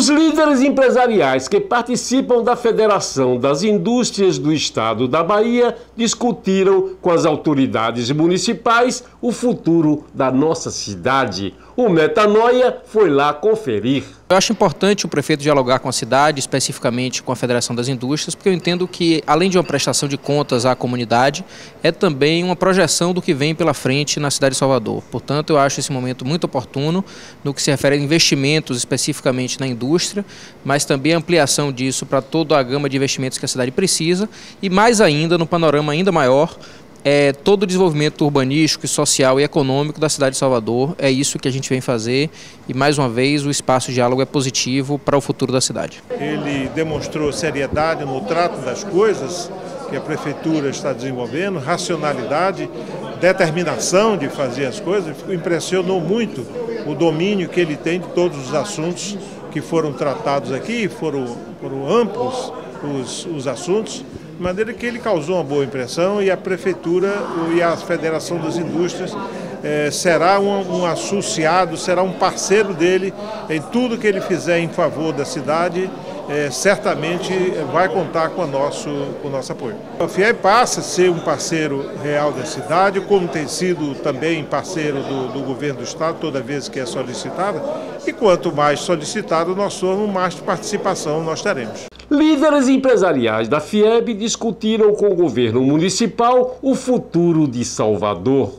Os líderes empresariais que participam da Federação das Indústrias do Estado da Bahia discutiram com as autoridades municipais o futuro da nossa cidade. O Metanoia foi lá conferir. Eu acho importante o prefeito dialogar com a cidade, especificamente com a Federação das Indústrias, porque eu entendo que, além de uma prestação de contas à comunidade, é também uma projeção do que vem pela frente na cidade de Salvador. Portanto, eu acho esse momento muito oportuno no que se refere a investimentos especificamente na indústria, mas também a ampliação disso para toda a gama de investimentos que a cidade precisa e, mais ainda, no panorama ainda maior, é, todo o desenvolvimento urbanístico, social e econômico da cidade de Salvador. É isso que a gente vem fazer e, mais uma vez, o espaço de diálogo é positivo para o futuro da cidade. Ele demonstrou seriedade no trato das coisas que a prefeitura está desenvolvendo, racionalidade, determinação de fazer as coisas. Impressionou muito o domínio que ele tem de todos os assuntos que foram tratados aqui, foram, foram amplos os, os assuntos de maneira que ele causou uma boa impressão e a Prefeitura e a Federação das Indústrias eh, será um, um, associado, será um parceiro dele em tudo que ele fizer em favor da cidade, eh, certamente vai contar com o, nosso, com o nosso apoio. A FIEB passa a ser um parceiro real da cidade, como tem sido também parceiro do, do governo do Estado, toda vez que é solicitada, e quanto mais solicitado nós somos, mais participação nós teremos. Líderes empresariais da FIEB discutiram com o governo municipal o futuro de Salvador.